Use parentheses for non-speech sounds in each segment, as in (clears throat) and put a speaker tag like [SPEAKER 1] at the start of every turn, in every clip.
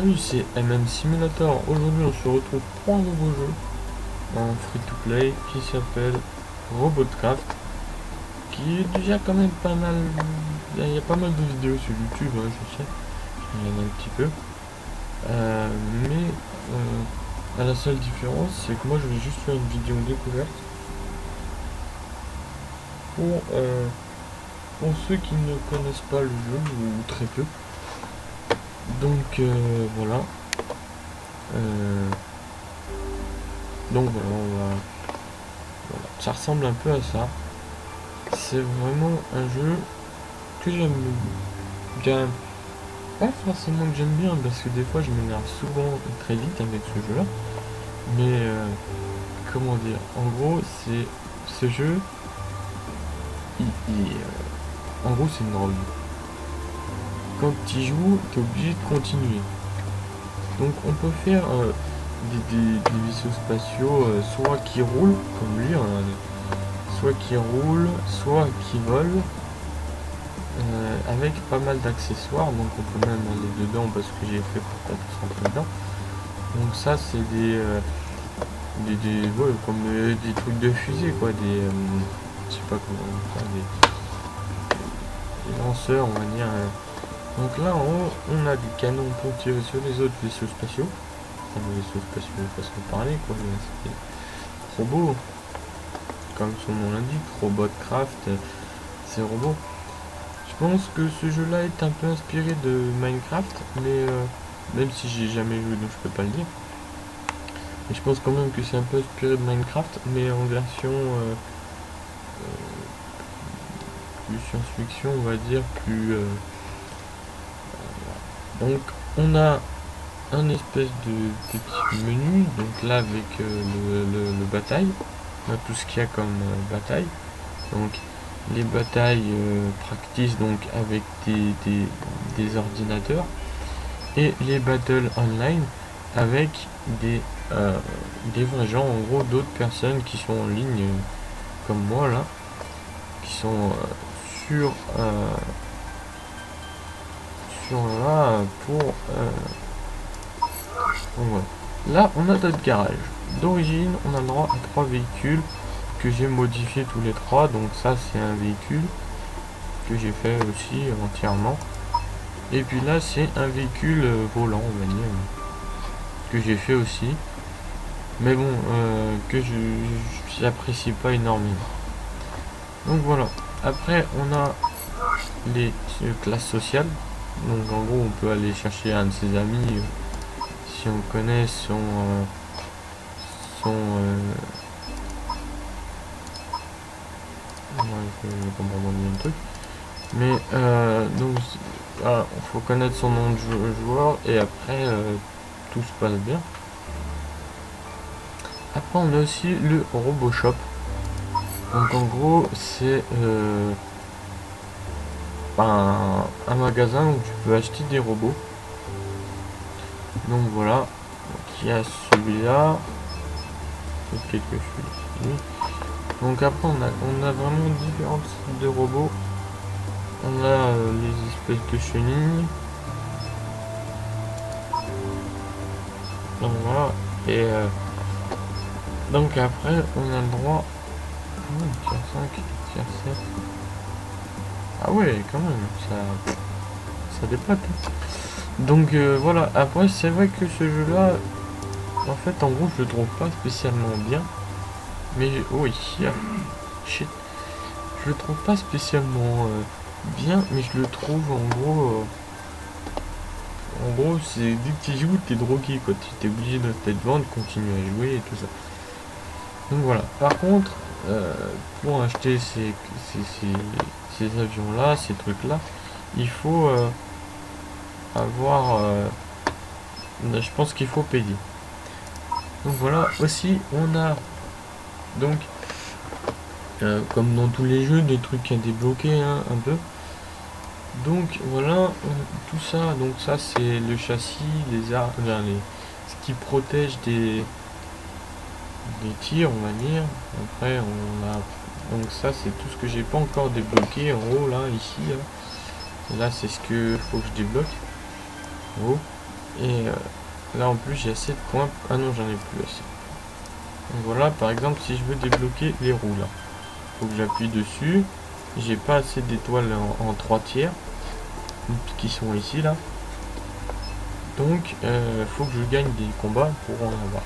[SPEAKER 1] Salut, c'est MM Simulator. Aujourd'hui, on se retrouve pour un nouveau jeu en free-to-play qui s'appelle Robotcraft, qui est déjà quand même pas mal. Il y a pas mal de vidéos sur YouTube, hein, je sais. Il y en a un petit peu. Euh, mais euh, la seule différence, c'est que moi, je vais juste faire une vidéo découverte pour, euh, pour ceux qui ne connaissent pas le jeu ou très peu. Donc euh, voilà. Euh, donc voilà, on va. Voilà. Ça ressemble un peu à ça. C'est vraiment un jeu que j'aime bien. Pas forcément que j'aime bien, parce que des fois je m'énerve souvent très vite avec ce jeu-là. Mais euh, comment dire? En gros, c'est ce jeu. Il, en gros, c'est une drogue quand tu joues, tu es obligé de continuer. Donc on peut faire euh, des, vaisseaux spatiaux, euh, soit qui roulent, comme lui, hein, soit qui roulent, soit qui volent, euh, avec pas mal d'accessoires. Donc on peut même aller dedans parce que j'ai fait pour qu'on puisse rentrer dedans. Donc ça c'est des, des, des comme des trucs de fusée quoi, des, je sais pas comment des lanceurs on va dire. Donc là en haut, on a des canons pour tirer sur les autres vaisseaux spatiaux. Enfin, les vaisseaux spatiaux, façon de parler. Comme son nom l'indique, Robotcraft, c'est robot. Je pense que ce jeu-là est un peu inspiré de Minecraft, mais euh, même si j'ai jamais joué, donc je peux pas le dire. Mais je pense quand même que c'est un peu inspiré de Minecraft, mais en version euh, euh, plus science-fiction, on va dire, plus euh, donc on a un espèce de petit menu, donc là avec euh, le, le, le, bataille, tout ce qu'il y a comme euh, bataille. Donc les batailles euh, practice donc avec des, ordinateurs et les battles online avec des, euh, des vrais gens, en gros d'autres personnes qui sont en ligne comme moi là, qui sont sur là pour euh... là on a notre garage. D'origine on a le droit à trois véhicules que j'ai modifié tous les trois. Donc ça c'est un véhicule que j'ai fait aussi entièrement. Et puis là c'est un véhicule euh, volant on va dire que j'ai fait aussi. Mais bon euh, que je j'apprécie pas énormément. Donc voilà. Après on a les classes sociales donc en gros on peut aller chercher un de ses amis euh, si on connaît son euh, son euh... Bien le truc. Mais euh, donc il faut connaître son nom de joueur et après euh, tout se passe bien. Après on a aussi le Robot Shop. Donc en gros c'est euh, un, magasin où tu peux acheter des robots. Donc voilà. Il y a celui-là. Donc après on a on a vraiment différentes sortes de robots. On a euh, les espèces de chenilles. Donc voilà. Et euh, donc après on a le droit. Oh, tier 5, tier 7. Ah ouais, quand même, ça, ça. Donc euh, voilà, après c'est vrai que ce jeu-là, en fait, en gros, je le trouve pas spécialement bien. Mais, oh. Je le trouve pas spécialement euh, bien, mais je le trouve en gros... Euh, en gros, c'est dès que tu joues, t'es drogué, quoi. Tu es obligé de rester devant, de continuer à jouer et tout ça. Donc voilà. Par contre, pour acheter ces ces avions là, ces trucs là, il faut euh, avoir, euh, je pense qu'il faut payer. Donc voilà, aussi on a donc euh, comme dans tous les jeux des trucs à débloquer hein, un peu. Donc voilà tout ça, donc ça c'est le châssis, les armes, les, ce qui protège des des tirs on va dire. Après on a donc ça c'est tout ce que j'ai pas encore débloqué en haut là ici là, là c'est ce que faut que je débloque en haut Et euh, là en plus j'ai assez de points. Ah non j'en ai plus assez. Donc voilà par exemple si je veux débloquer les roues là. Faut que j'appuie dessus. J'ai pas assez d'étoiles en, trois 3 tiers. Qui sont ici là. Donc euh, faut que je gagne des combats pour en avoir.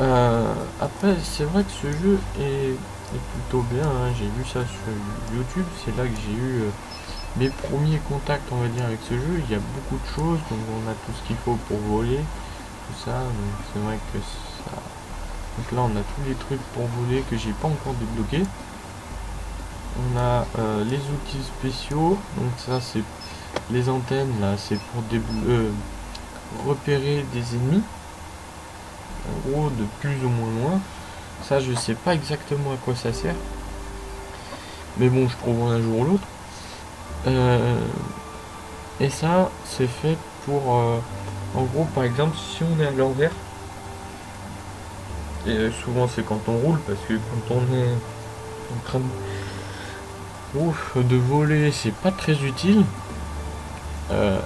[SPEAKER 1] Euh, après c'est vrai que ce jeu est, plutôt bien. Hein. J'ai vu ça sur YouTube. C'est là que j'ai eu mes premiers contacts on va dire avec ce jeu il y a beaucoup de choses donc on a tout ce qu'il faut pour voler tout ça donc c'est vrai que ça donc là on a tous les trucs pour voler que j'ai pas encore débloqué on a euh, les outils spéciaux donc ça c'est les antennes là c'est pour euh, repérer des ennemis en gros de plus ou moins loin. Ça je sais pas exactement à quoi ça sert. Mais bon je trouve un jour ou l'autre. Euh, et ça, c'est fait pour... Euh, en gros, par exemple, si on est à l'envers, et souvent c'est quand on roule, parce que quand on est en train de, voler, c'est pas très utile. Euh,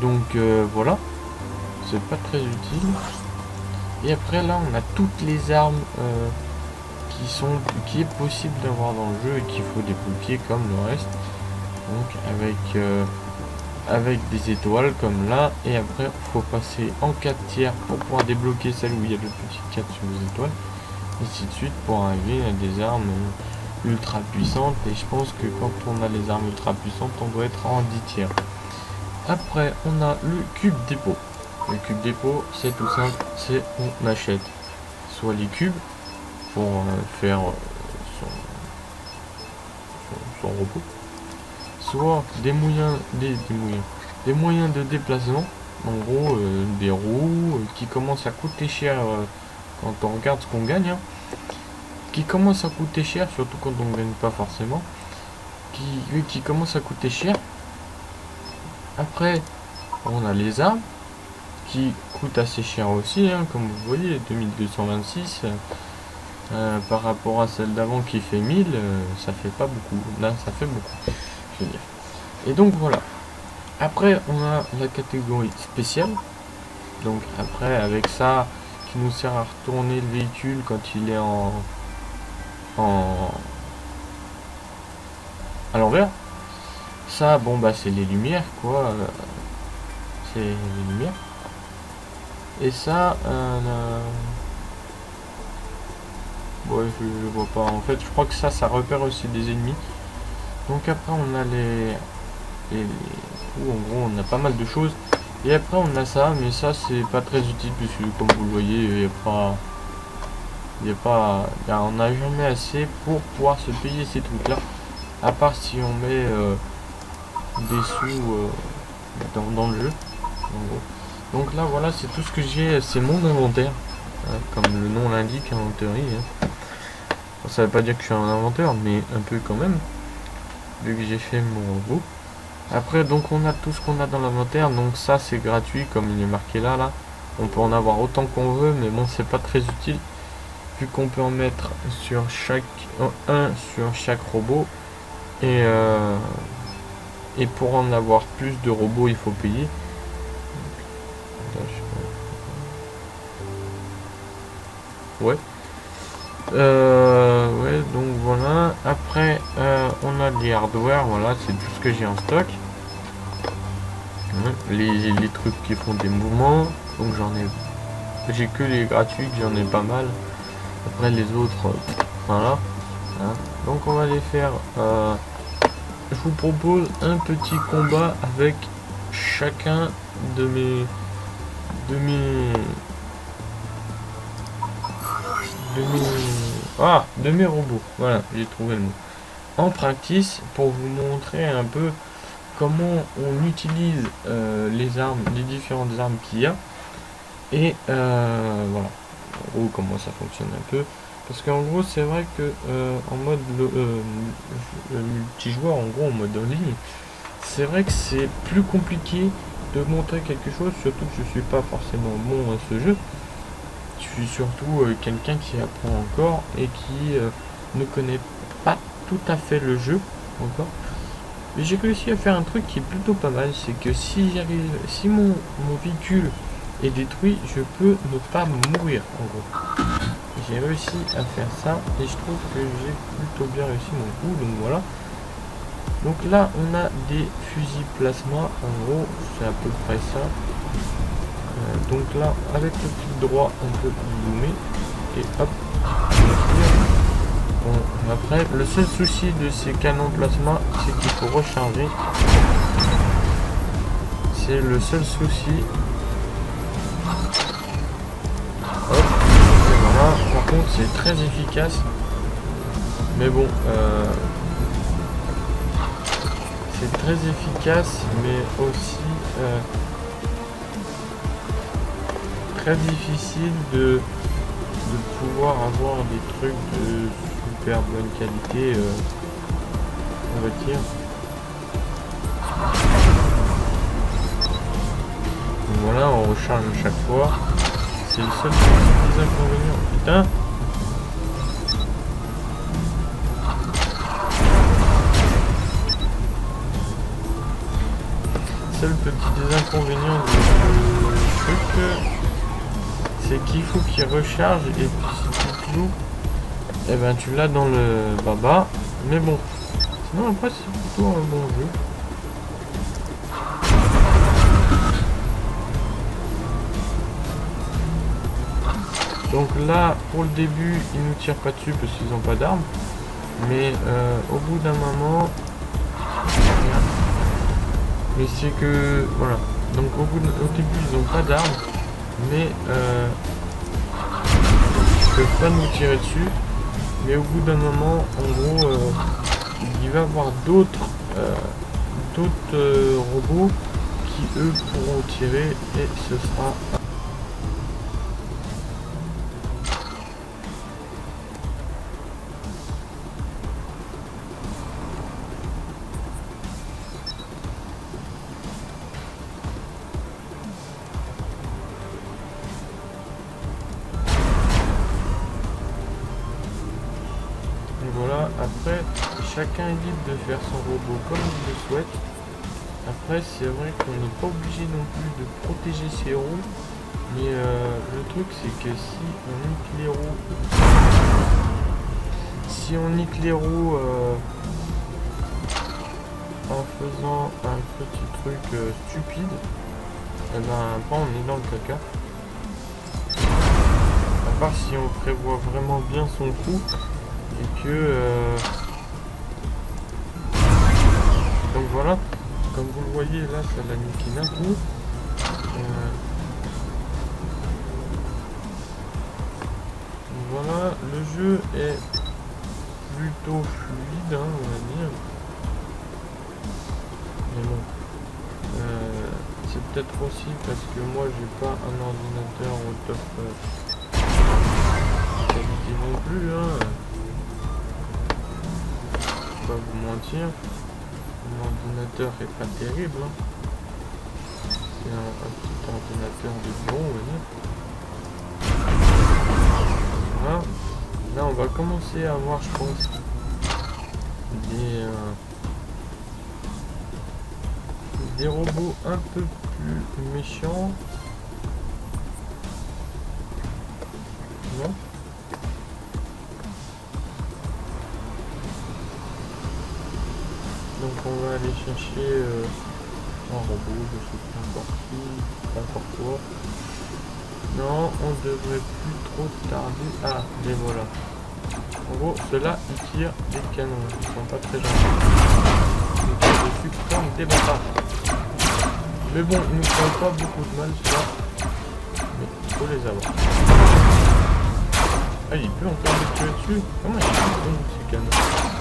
[SPEAKER 1] donc voilà, c'est pas très utile. Et après là, on a toutes les armes qui sont qui est possible d'avoir dans le jeu et qu'il faut débloquer comme le reste. Donc avec euh, avec des étoiles comme là. Et après il faut passer en 4 tiers pour pouvoir débloquer celle où il y a le petit 4 sur les étoiles. Et ainsi de suite pour arriver à des armes ultra puissantes. Et je pense que quand on a les armes ultra puissantes on doit être en 10 tiers. Après on a le cube dépôt le cube dépôt c'est tout simple c'est on achète soit les cubes pour euh, faire euh, son, repos soit des moyens, des, moyens, de déplacement, en gros euh, des roues qui commencent à coûter cher quand on regarde ce qu'on gagne, hein. qui commencent à coûter cher, surtout quand on ne gagne pas forcément, qui, qui commence à coûter cher. Après, on a les armes qui coûtent assez cher aussi, hein, comme vous voyez, 2226. par rapport à celle d'avant qui fait 1000, ça fait pas beaucoup. Là, ça fait beaucoup. Et donc voilà. Après, on a la catégorie spéciale. Donc après, avec ça, qui nous sert à retourner le véhicule quand il est en... en à l'envers. Ça, bon, bah c'est les lumières, quoi. C'est les lumières. Et ça, euh, ouais, je, vois pas. En fait, je crois que ça, ça repère aussi des ennemis. Donc après on a les, les, en gros on a pas mal de choses. Et après on a ça, mais ça c'est pas très utile puisque comme vous le voyez, il n'y a pas. Il a pas. on n'a jamais assez pour pouvoir se payer ces trucs là. À part si on met euh, des sous euh, dans, le jeu. Donc là voilà c'est tout ce que j'ai, c'est mon inventaire. Hein, comme le nom l'indique en théorie. Hein. Ça veut pas dire que je suis un inventeur, mais un peu quand même vu que j'ai fait mon robot. Après, donc on a tout ce qu'on a dans l'inventaire. Donc ça, c'est gratuit, comme il est marqué là, là. On peut en avoir autant qu'on veut, mais bon, c'est pas très utile. Vu qu'on peut en mettre sur chaque... un sur chaque robot. Euh, et pour en avoir plus de robots, il faut payer. Ouais. Euh, ouais, donc voilà. Après, euh, on a des hardware, voilà, c'est tout ce que j'ai en stock. Les, trucs qui font des mouvements, donc j'en ai... J'ai que les gratuits, j'en ai pas mal. Après les autres, voilà. Hein. Donc on va les faire... Euh, je vous propose un petit combat avec chacun de mes... De mes de mes... Ah, de mes robots. Voilà, j'ai trouvé le mot. En practice, pour vous montrer un peu comment on utilise euh, les armes, les différentes armes qu'il y a. Et euh, voilà. En gros, comment ça fonctionne un peu. Parce qu'en gros, c'est vrai que euh, en mode multijoueur, en gros, en mode en ligne, c'est vrai que c'est plus compliqué de montrer quelque chose, surtout que je suis pas forcément bon à ce jeu suis surtout euh, quelqu'un qui apprend encore et qui euh, ne connaît pas tout à fait le jeu encore. Mais j'ai réussi à faire un truc qui est plutôt pas mal, c'est que si j'arrive, si mon, mon véhicule est détruit, je peux ne pas mourir en gros. J'ai réussi à faire ça et je trouve que j'ai plutôt bien réussi mon coup, donc voilà. Donc là on a des fusils plasma, en gros c'est à peu près ça. Euh, donc là avec le clic droit on peut zoomer et hop. Après le seul souci de ces canons plasma c'est qu'il faut recharger. C'est le seul souci par contre c'est très efficace. Mais bon, euh, c'est très efficace, mais aussi euh, très difficile de, pouvoir avoir des trucs de super bonne qualité, euh, on va dire. voilà, on recharge à chaque fois. C'est le seul petit inconvénient. Putain Seul petit désinconvénient du truc, c'est qu'il faut qu'il recharge et puis si tu et ben tu l'as dans le baba. Mais bon, sinon après c'est plutôt un bon jeu. Donc là, pour le début, ils nous tirent pas dessus parce qu'ils n'ont pas d'armes. Mais euh, au bout d'un moment... Mais c'est que... Voilà. Donc au, au début, ils n'ont pas d'armes. Mais... Euh, ils peuvent pas nous tirer dessus. Mais au bout d'un moment, en gros, euh, il va y avoir d'autres... Euh, d'autres robots qui, eux, pourront tirer. Et ce sera chacun est libre de faire son robot comme il le souhaite. Après, c'est vrai qu'on n'est pas obligé non plus de protéger ses roues. Mais euh, le truc, c'est que si on nique les roues... Si on nique les roues euh, en faisant un petit truc euh, stupide, eh ben, pas on est dans le caca. À part si on prévoit vraiment bien son coup et que... Voilà, comme vous le voyez là, ça l'a niqué d'un coup. Euh, voilà, le jeu est plutôt fluide, hein, on va dire. Mais bon, euh, c'est peut-être aussi parce que moi j'ai pas un ordinateur au top euh, qualité non plus, hein. Pas vous mentir l'ordinateur est pas terrible. Hein. C'est un, petit ordinateur de bureau, on. Là, on va commencer à avoir, je pense, des, euh, des robots un peu plus méchants. Chercher euh, un robot, je sais pas encore qui, quoi. Non, on devrait plus trop tarder. Ah, les voilà. En gros, ceux-là, ils tirent des canons. Ils sont pas très gentils. Ils tirent dessus comme des bâtards. Mais bon, ils nous font pas beaucoup de mal, ça. Mais il faut les avoir. Ah, il peut encore les tuer dessus Comment il sont ces canons?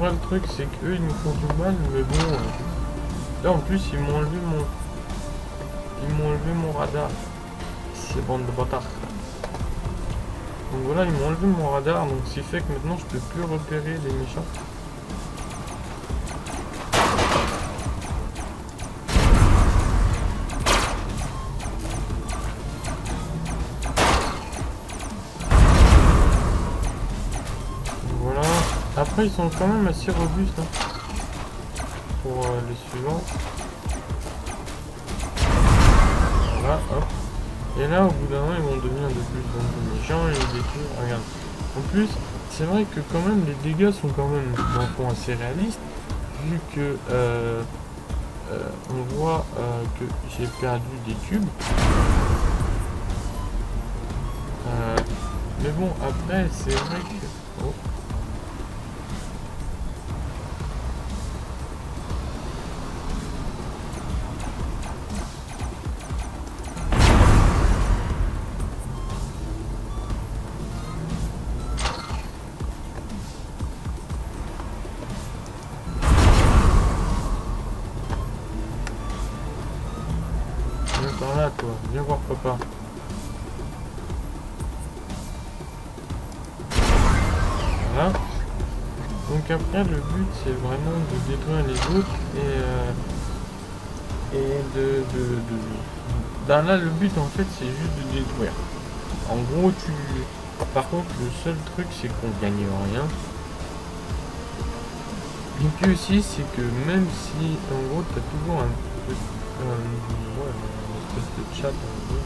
[SPEAKER 1] Le truc c'est qu'eux ils nous font du mal mais bon. Euh, là en plus ils m'ont enlevé mon. Ils m'ont enlevé mon radar. C'est bande de bâtards. Donc voilà ils m'ont enlevé mon radar donc ce qui fait que maintenant je peux plus repérer les méchants. Ils sont quand même assez robustes hein, pour euh, les suivants. Voilà, hop. Et là, au bout d'un moment, ils vont devenir de plus en plus méchants et les détruire. Regarde. En plus, c'est vrai que quand même, les dégâts sont quand même, dans le assez réalistes. Vu que euh, euh, on voit que j'ai perdu des cubes. Euh, mais bon, après, c'est vrai que... Oh. Là, toi. Viens voir papa. Voilà. Donc après, le but, c'est vraiment de détruire les autres et... euh, et de... de, de... Ben là, le but, en fait, c'est juste de détruire. En gros, tu... Par contre, le seul truc, c'est qu'on gagne rien. Et puis aussi, c'est que même si, en gros, t'as toujours un un- une espèce de chat, en gros.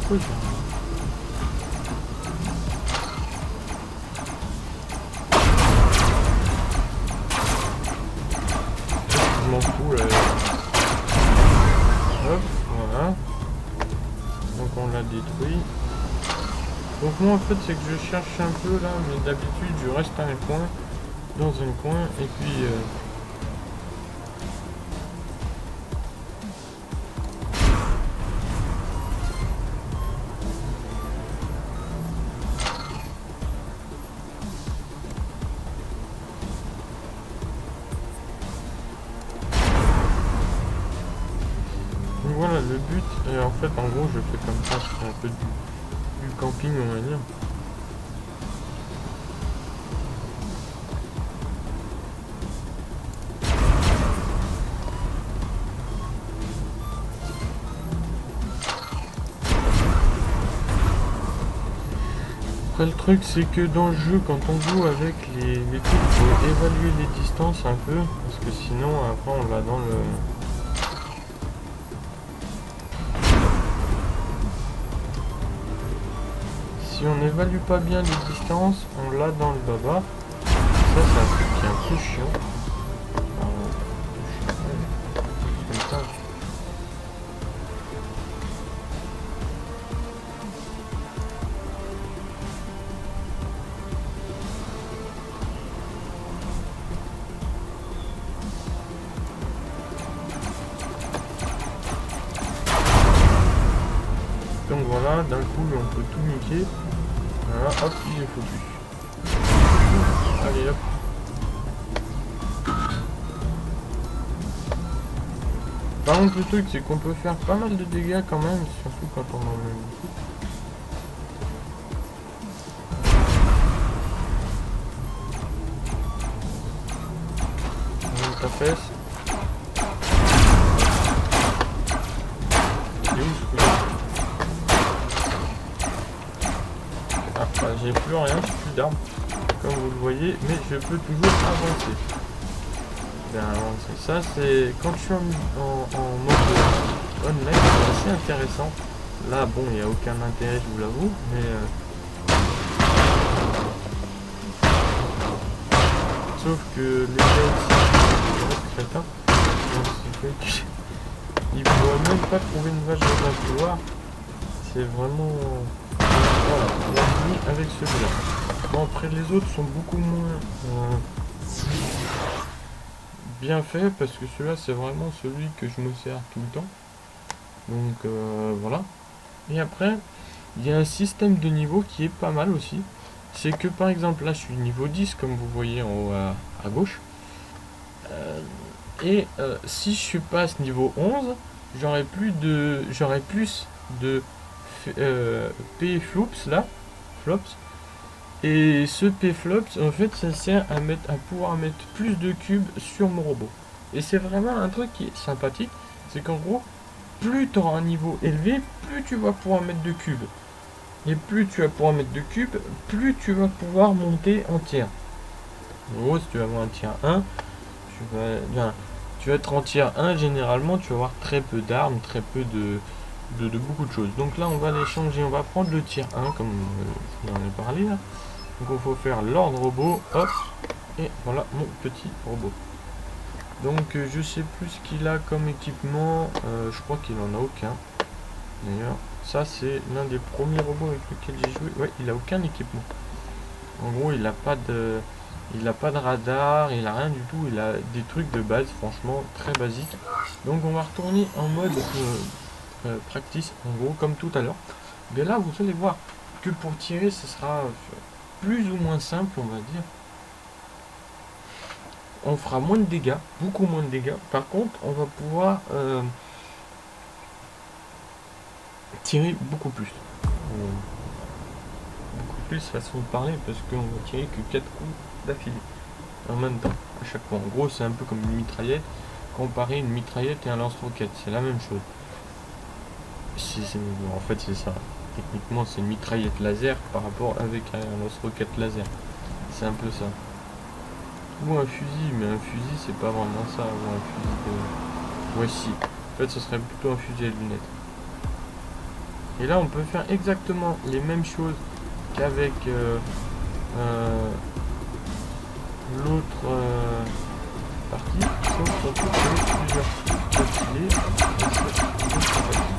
[SPEAKER 1] Pourquoi j'ai- Je en fait c'est que je cherche un peu là, mais d'habitude je reste à un coin, dans un coin, et puis... euh, voilà, le but, et en fait, en gros, je fais comme ça, fais un peu du camping, on va dire. Après, le truc, c'est que dans le jeu, quand on joue avec les, les trucs, faut évaluer les distances un peu, parce que sinon, après, on l'a dans le... Si on n'évalue pas bien les distances, on l'a dans le baba. Ça, c'est un truc qui est un peu chiant. Voilà, d'un coup, on peut tout niquer. Voilà, hop, il est foutu. Allez, hop. Par contre, le truc, c'est qu'on peut faire pas mal de dégâts quand même, surtout quand on en met beaucoup. Je peux toujours avancer. Bien avancer. Ça, c'est quand je suis en, en, mode online, c'est assez intéressant. Là, bon, il n'y a aucun intérêt, je vous l'avoue, mais. euh, Sauf que les gars ici, Ils pourraient même pas trouver une vache dans un couloir. C'est vraiment. Voilà, on avec celui-là. Bon, après, les autres sont beaucoup moins euh, bien faits parce que celui-là, c'est vraiment celui que je me sers tout le temps. Donc, euh, voilà. Et après, il y a un système de niveau qui est pas mal aussi. C'est que par exemple, là, je suis niveau 10, comme vous voyez en haut à, gauche. Euh, et si je passe niveau 11, j'aurai plus de j'aurai plus de P flops là flops Et ce P-Flops, en fait, ça sert à, pouvoir mettre plus de cubes sur mon robot. Et c'est vraiment un truc qui est sympathique, c'est qu'en gros, plus tu auras un niveau élevé, plus tu vas pouvoir mettre de cubes. Et plus tu vas pouvoir mettre de cubes, plus tu vas pouvoir monter en tiers. En gros, si tu vas avoir un tiers 1, tu vas, tu vas être en tiers 1, généralement, tu vas avoir très peu d'armes, très peu de, de, beaucoup de choses. Donc là, on va les changer. On va prendre le tiers 1, comme euh, je vous en ai parlé là. Donc il faut faire l'ordre robot, hop, et voilà mon petit robot. Donc euh, je sais plus ce qu'il a comme équipement, euh, je crois qu'il en a aucun. D'ailleurs, ça c'est l'un des premiers robots avec lequel j'ai joué. Ouais, il a aucun équipement. En gros, il a pas de, il a pas de radar, il a rien du tout. Il a des trucs de base, franchement très basique. Donc on va retourner en mode euh, practice, en gros comme tout à l'heure. Mais là, vous allez voir que pour tirer, ce sera plus ou moins simple, on va dire on fera moins de dégâts, beaucoup moins de dégâts. Par contre, on va pouvoir euh, tirer beaucoup plus. Euh, beaucoup plus façon de parler parce qu'on va tirer que 4 coups d'affilée en même temps à chaque fois. En gros, c'est un peu comme une mitraillette. Comparer une mitraillette et un lance-roquette, c'est la même chose. en fait, c'est ça. Techniquement, c'est une mitraillette laser par rapport avec un lance-roquette laser. C'est un peu ça. Ou un fusil, mais un fusil c'est pas vraiment ça, ou un fusil de... Voici. En fait ce serait plutôt un fusil à lunettes. Et là on peut faire exactement les mêmes choses qu'avec euh, euh, l'autre euh, partie, sauf qu'on peut plusieurs Voilà,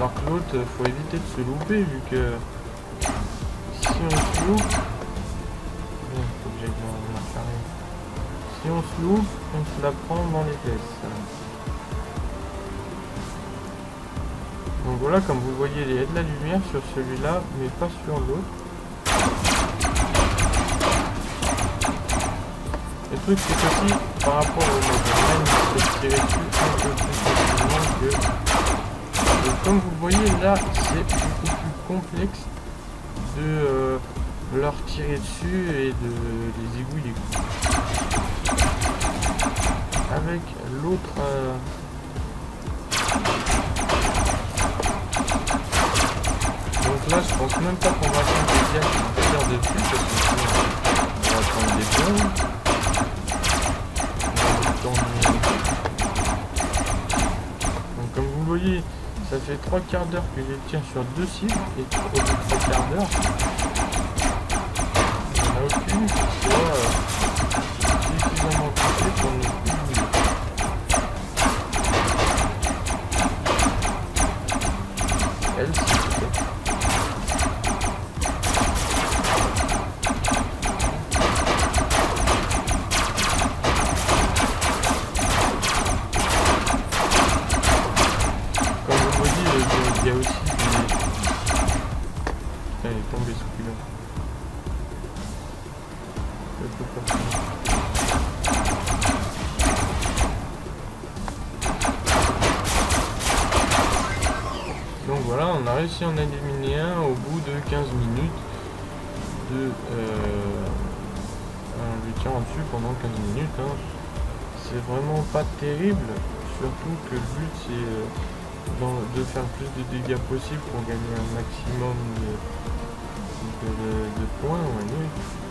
[SPEAKER 1] alors que l'autre, faut éviter de se louper vu que si on se loupe, que Si on se loupe, on se la prend dans les fesses. Donc voilà, comme vous voyez, il y a de la lumière sur celui-là, mais pas sur l'autre. Le truc c'est aussi par rapport au il faut tirer dessus un peu plus facilement que comme vous voyez là, c'est beaucoup plus complexe de euh, leur tirer dessus et de les égouiller. Avec l'autre... Euh, Donc là, je pense même pas qu'on va prendre des gars qui tirent dessus, parce que sinon, on va prendre des bombes. Donc comme vous voyez, ça fait trois quarts d'heure que je tire sur deux cibles et au bout de trois quarts d'heure, il n'y en a aucune qui soit suffisamment pour nous en éliminer un au bout de 15 minutes de euh, en lui tirant dessus pendant 15 minutes hein. c'est vraiment pas terrible surtout que le but c'est euh, de faire plus de dégâts possible pour gagner un maximum de, points c'est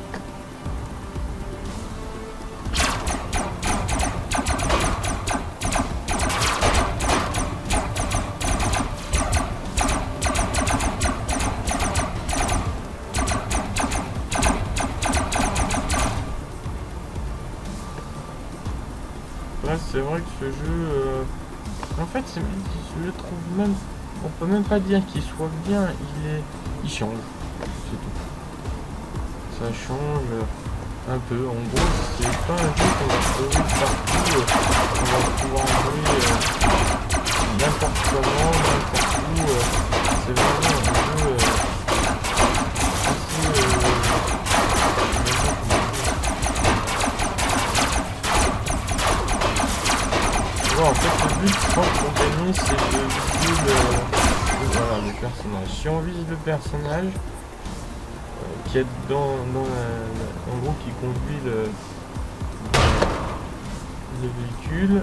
[SPEAKER 1] en fait, je le trouve même... On peut même pas dire qu'il soit bien, il est... Il change, c'est tout. Ça change un peu. En gros, c'est pas un jeu qu'on va trouver partout. Euh, on va pouvoir jouer euh, n'importe comment, n'importe où. C'est vraiment en dernier, c'est de viser le, voilà, le personnage. Si on vise le personnage, euh, qui est dans, dans la, en gros qui conduit le, le véhicule,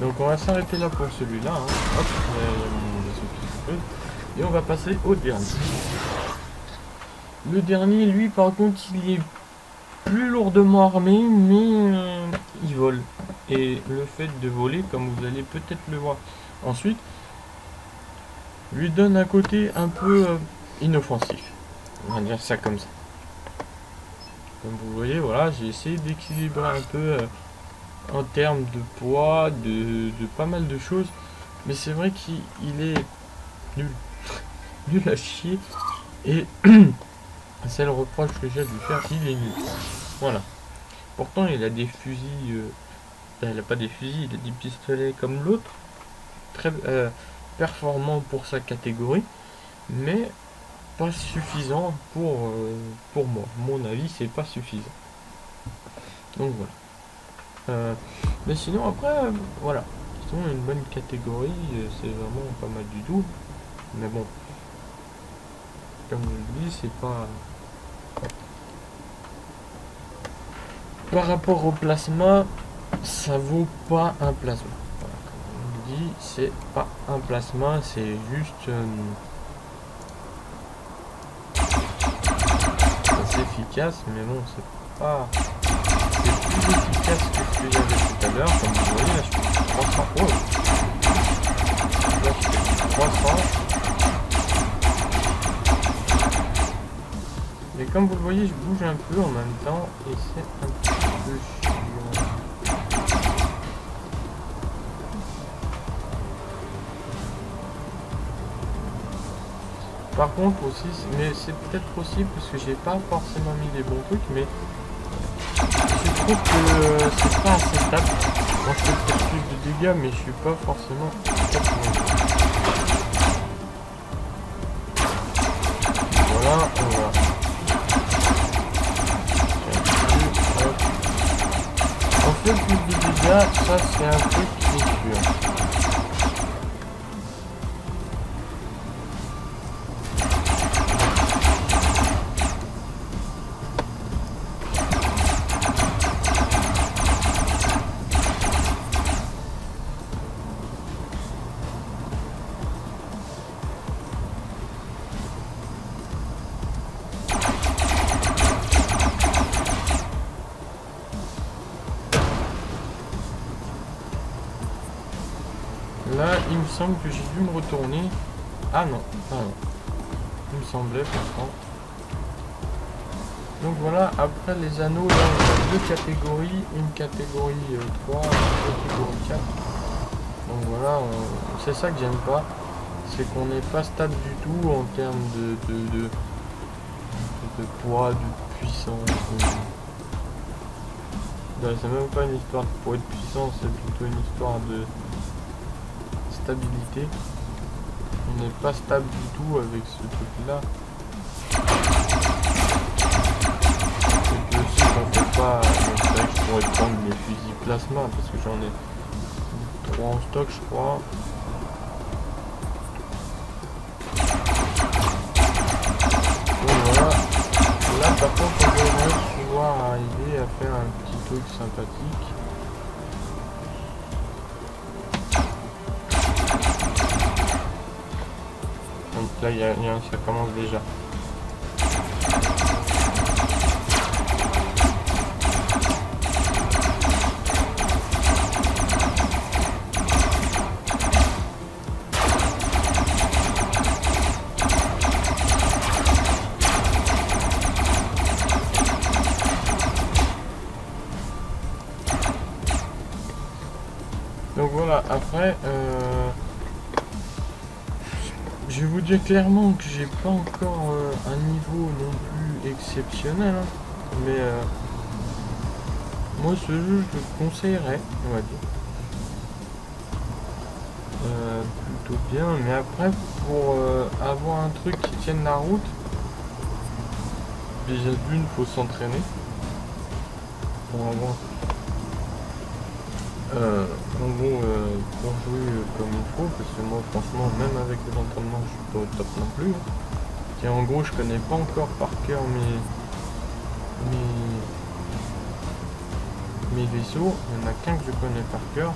[SPEAKER 1] Donc on va s'arrêter là pour celui-là. Hein. Et on va passer au dernier. Le dernier, lui, par contre, il est plus lourdement armé, mais euh, il vole. Et le fait de voler, comme vous allez peut-être le voir ensuite, lui donne un côté un peu euh, inoffensif. On va dire ça comme ça. Comme vous voyez, voilà, j'ai essayé d'équilibrer un peu euh, en termes de poids, de, pas mal de choses. Mais c'est vrai qu'il est nul. Nul à chier. Et (clears throat) c'est le reproche que j'ai dû faire, il est nul. Voilà. Pourtant, il a des fusils... Euh, il a pas des fusils, il a des pistolets comme l'autre. Très euh, performant pour sa catégorie. Mais pas suffisant pour, euh, pour moi. Mon avis, c'est pas suffisant. Donc voilà. Mais sinon, après, voilà. Ils une bonne catégorie, c'est vraiment pas mal du tout. Mais bon, comme je dis, c'est pas... Par rapport au plasma, ça vaut pas un plasma. comme je dis, c'est pas un plasma, c'est juste... c'est efficace, mais bon, c'est pas plus efficace que ce que j'avais tout à l'heure. Comme vous voyez, là, je fais 300. Oh Là, je fais 300. Comme vous le voyez, je bouge un peu en même temps et c'est un petit peu chiant. Par contre aussi, mais c'est peut-être possible parce que j'ai pas forcément mis les bons trucs, mais je trouve que c'est pas assez stable. Moi je fais plus de dégâts mais je suis pas forcément de dégâts, ça dû me retourner. Ah non, ah non. Il me semblait pourtant. Donc voilà, après les anneaux, là on a deux catégories, une catégorie 3, euh, une catégorie 4. Donc voilà, c'est ça que j'aime pas, c'est qu'on n'est pas stable du tout en termes de, poids, de puissance. C'est même pas une histoire de poids de puissance, c'est plutôt une histoire de, stabilité. On n'est pas stable du tout avec ce truc là. Puis aussi on fait pas. C'est vrai que je pourrais prendre mes fusils plasma parce que j'en ai 3 en stock je crois. Voilà. Là par contre on devrait pouvoir arriver à faire un petit truc sympathique. Là, y a, y a, ça commence déjà. Donc voilà, après, euh, vous dire clairement que j'ai pas encore euh, un niveau non plus exceptionnel. Hein. mais euh, moi ce jeu je le conseillerais, on va dire. Euh, plutôt bien, mais après pour avoir un truc qui tienne la route, Déjà d'une, faut s'entraîner pour avoir euh, en gros euh, jouer comme il faut parce que moi franchement même avec les entraînements je suis pas au top non plus. Tiens en gros je connais pas encore par cœur mes mes, mes vaisseaux, il y en a qu'un que je connais par cœur.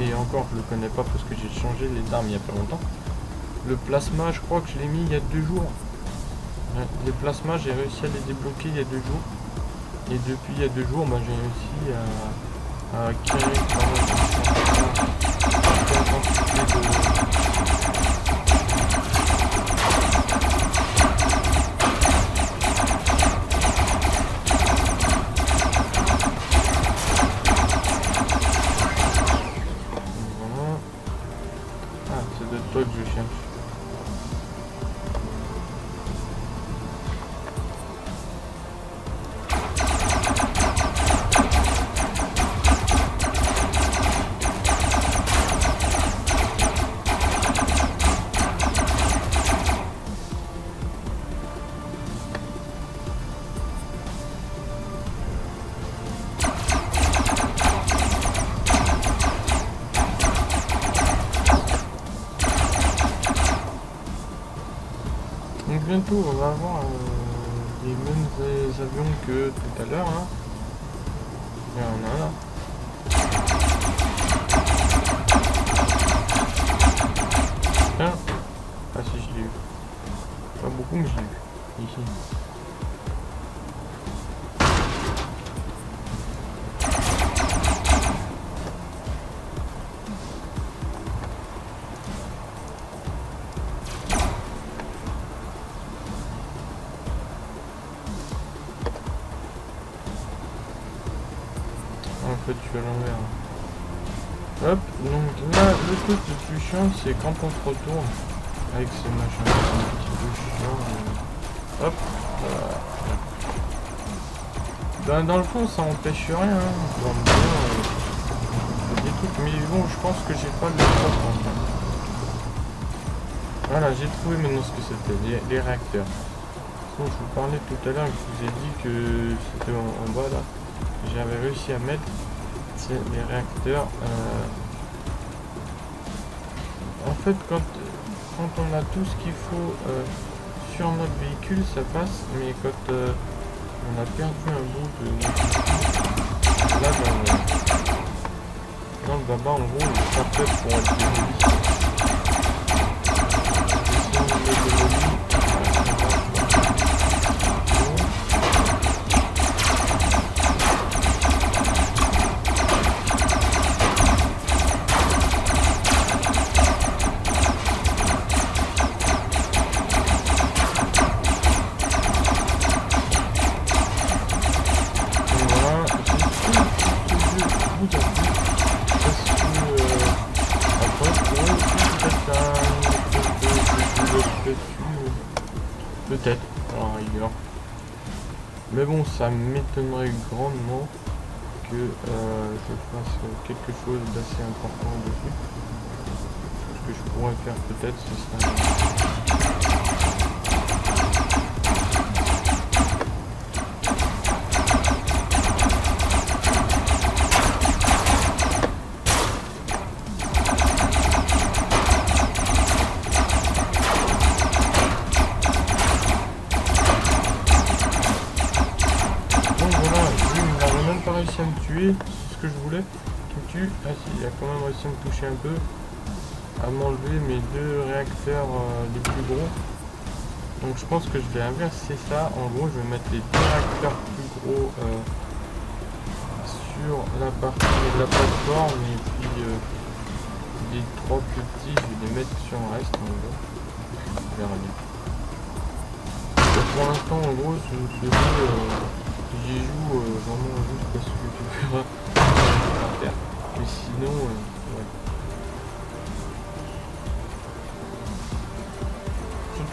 [SPEAKER 1] Et, et, encore je le connais pas parce que j'ai changé les armes il y a pas longtemps. Le plasma je crois que je l'ai mis il y a deux jours. les plasmas j'ai réussi à les débloquer il y a deux jours. Et depuis il y a deux jours, bah, j'ai réussi à, à le c'est quand on se retourne avec petit peu chiant. Hop. Dans, le fond, ça empêche rien. Hein. Dans euh, des trucs, mais bon, je pense que j'ai pas le temps en fait. Voilà, j'ai trouvé maintenant ce que c'était, les, réacteurs. Donc, je vous parlais tout à l'heure, je vous ai dit que c'était en bas là. J'avais réussi à mettre les réacteurs. Euh, fait, quand, on a tout ce qu'il faut euh, sur notre véhicule, ça passe, mais quand euh, on a perdu un bout de là dans dans le baba, en gros, ça peut pour être Mais ça m'étonnerait grandement que euh, je fasse quelque chose d'assez important dessus. Ce que je pourrais faire peut-être, ce serait... un peu. À m'enlever mes deux réacteurs euh, les plus gros. Donc je pense que je vais inverser ça. En gros, je vais mettre les deux réacteurs plus gros euh, sur la partie de la plateforme. Et puis euh, les trois plus petits, je vais les mettre sur le reste. En gros. Bien. pour l'instant, en gros, je me suis j'y joue vraiment juste parce que tu verras. Mais sinon,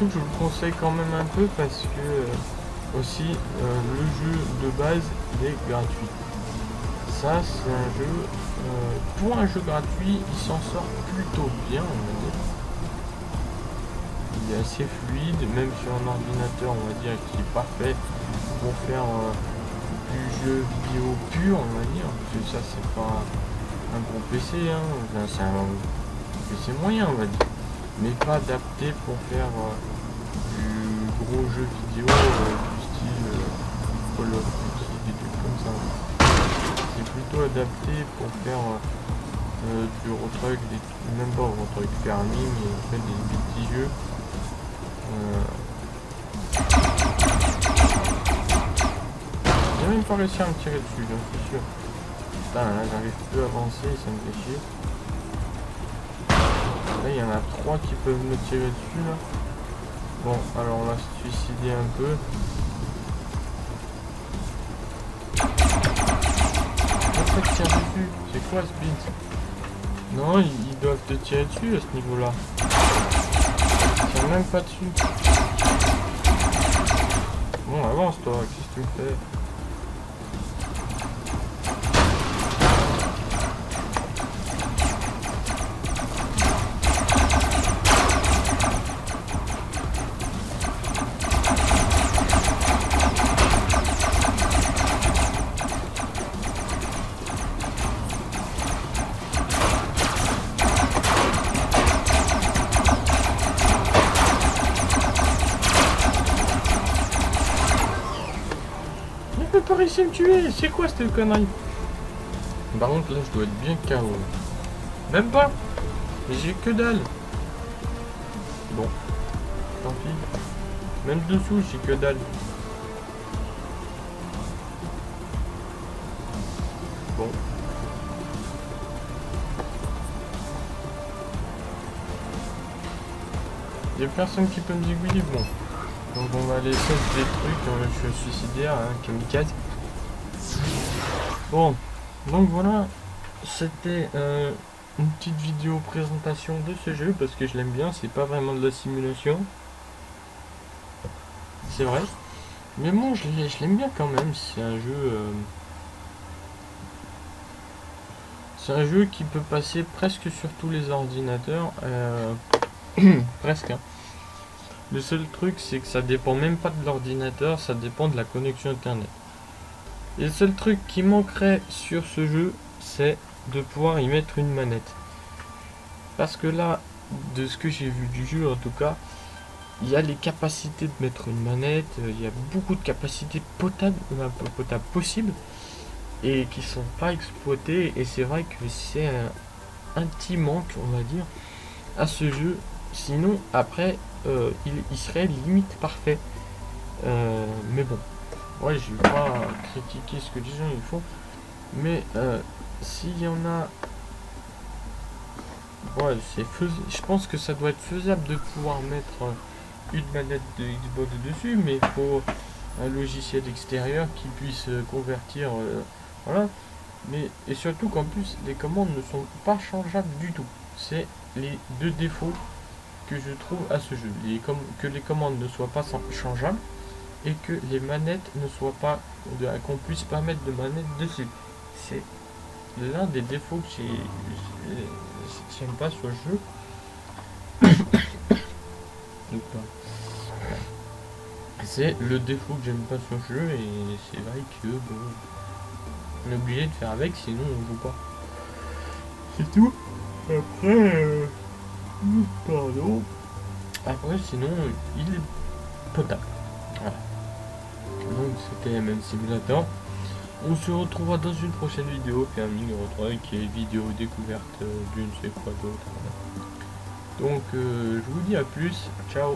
[SPEAKER 1] euh, je vous conseille quand même un peu parce que euh, aussi euh, le jeu de base est gratuit. Ça c'est un jeu, pour un jeu gratuit, il s'en sort plutôt bien on va dire. il est assez fluide, même sur un ordinateur, on va dire, qui est parfait pour faire euh, du jeu vidéo pur, on va dire. Parce que ça, c'est pas un gros PC, hein. c'est un PC moyen, on va dire. Mais pas adapté pour faire euh, du gros jeu vidéo euh, du style Call of Duty, des trucs comme ça. C'est plutôt adapté pour faire du road même pas road truc, faire en faire des petits jeux. J'ai même pas réussi à me tirer dessus, j'en suis sûr. Putain, là j'arrive plus à avancer, ça me fait chier. Il y en a trois qui peuvent me tirer dessus là. Bon, alors on va se suicider un peu. C'est quoi ce bit Non, ils, doivent te tirer dessus à ce niveau-là. Tire même pas dessus. Bon, avance toi, qu'est-ce que tu me fais? Me tuer C'est quoi cette connerie? Par contre, là, je dois être bien KO. Même pas Mais j'ai que dalle Bon. Tant pis. Même dessous, j'ai que dalle. Bon. Il a personne qui peut me zigouiller, bon. Donc on va laisser des trucs, je suis suicidaire, hein, kamikaze. Bon, donc voilà, c'était euh, une petite vidéo présentation de ce jeu parce que je l'aime bien, c'est pas vraiment de la simulation. C'est vrai. Mais bon, je l'aime bien quand même, c'est un jeu... Euh, c'est un jeu qui peut passer presque sur tous les ordinateurs. Euh, (coughs) presque. Hein. Le seul truc, c'est que ça dépend même pas de l'ordinateur, ça dépend de la connexion internet. Le seul truc qui manquerait sur ce jeu, c'est de pouvoir y mettre une manette. Parce que là, de ce que j'ai vu du jeu en tout cas, il y a les capacités de mettre une manette, il y a beaucoup de capacités potables, peu potables possibles, et qui sont pas exploitées. Et c'est vrai que c'est un, un, petit manque, on va dire, à ce jeu. Sinon, après, euh, il, serait limite parfait. Euh, mais bon, Ouais, je vais pas critiquer ce que les gens ils font. Mais euh, s'il y en a... Ouais, c'est Je pense que ça doit être faisable de pouvoir mettre euh, une manette de Xbox dessus, mais il faut un logiciel extérieur qui puisse euh, convertir... voilà. Mais, et surtout qu'en plus, les commandes ne sont pas changeables du tout. C'est les deux défauts que je trouve à ce jeu. Les que les commandes ne soient pas changeables et que les manettes ne soient pas qu'on puisse pas mettre de manette dessus. C'est l'un des défauts que j'aime pas sur le jeu c'est le défaut que j'aime pas sur le jeu et c'est vrai que bon on est obligé de faire avec sinon on joue pas. C'est tout. Après euh, pardon après sinon il est potable c'était même Simulator. On se retrouvera dans une prochaine vidéo, 3 qui est vidéo découverte d'une sais quoi d'autre. Donc euh, je vous dis à plus, ciao